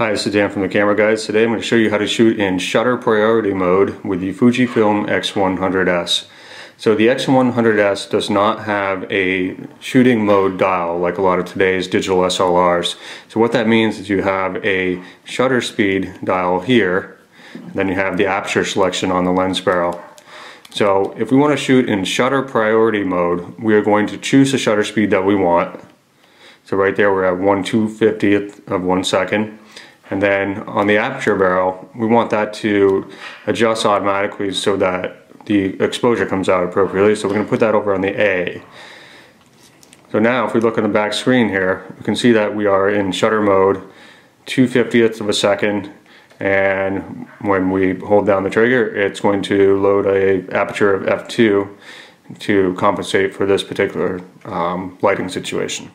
Hi, this is Dan from the Camera Guides. Today I'm going to show you how to shoot in shutter priority mode with the Fujifilm X100S. So the X100S does not have a shooting mode dial like a lot of today's digital SLRs. So what that means is you have a shutter speed dial here, then you have the aperture selection on the lens barrel. So if we want to shoot in shutter priority mode, we are going to choose the shutter speed that we want. So right there we're at 1 250th of one second. And then on the aperture barrel, we want that to adjust automatically so that the exposure comes out appropriately. So we're going to put that over on the A. So now if we look on the back screen here, we can see that we are in shutter mode, 2 50ths of a second, and when we hold down the trigger, it's going to load a aperture of f2 to compensate for this particular um, lighting situation.